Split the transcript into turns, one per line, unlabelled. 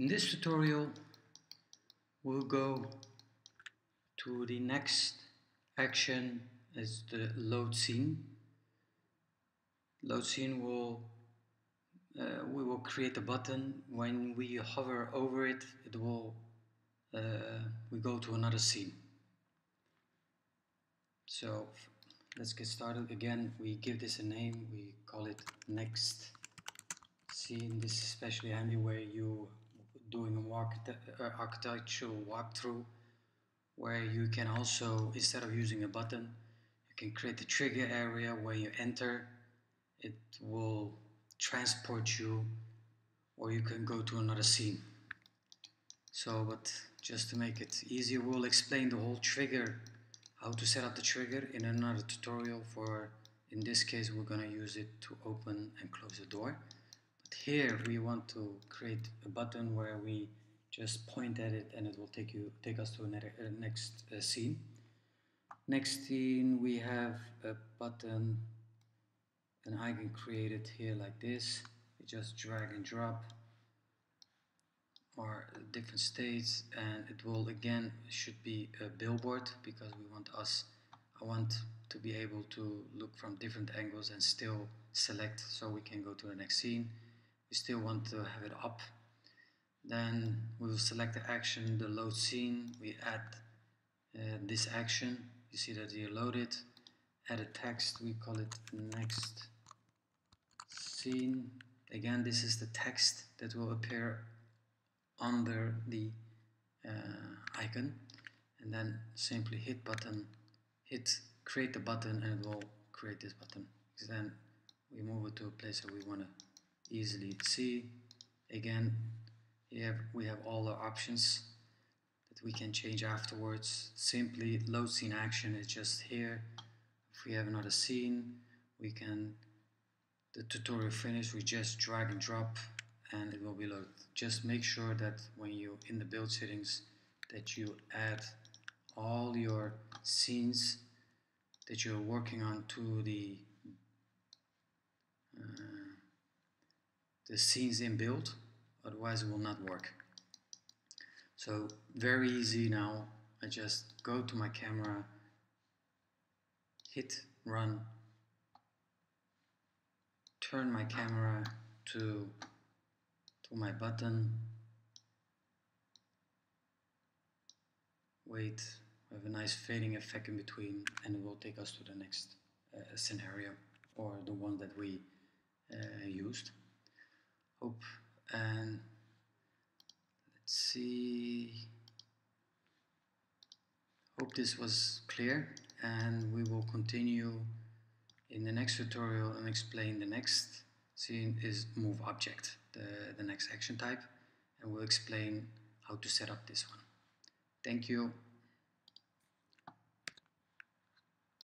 In this tutorial we'll go to the next action as the load scene. Load scene will uh, we will create a button. When we hover over it it will uh, we go to another scene. So let's get started. Again we give this a name. We call it next scene. This is especially handy where you doing a uh, architectural walkthrough where you can also instead of using a button you can create a trigger area where you enter. It will transport you or you can go to another scene. So but just to make it easier we'll explain the whole trigger how to set up the trigger in another tutorial for in this case we're gonna use it to open and close the door here we want to create a button where we just point at it and it will take you take us to another uh, next uh, scene. Next scene we have a button an icon created here like this. You just drag and drop or different states and it will again should be a billboard because we want us I want to be able to look from different angles and still select so we can go to the next scene we still want to have it up then we will select the action the load scene. We add uh, this action. You see that you load it. Add a text. We call it next scene. Again this is the text that will appear under the uh, icon. And then simply hit button. Hit create the button and it will create this button. Then we move it to a place that we want to easily see. Again here we have all the options that we can change afterwards. Simply load scene action is just here. If we have another scene we can the tutorial finish we just drag and drop and it will be loaded. Just make sure that when you in the build settings that you add all your scenes that you're working on to the the scenes in build otherwise it will not work. So very easy now. I just go to my camera hit run turn my camera to to my button. Wait have a nice fading effect in between and it will take us to the next uh, scenario or the one that we uh, used hope and let's see hope this was clear and we will continue in the next tutorial and explain the next scene is move object the, the next action type and we'll explain how to set up this one. Thank you.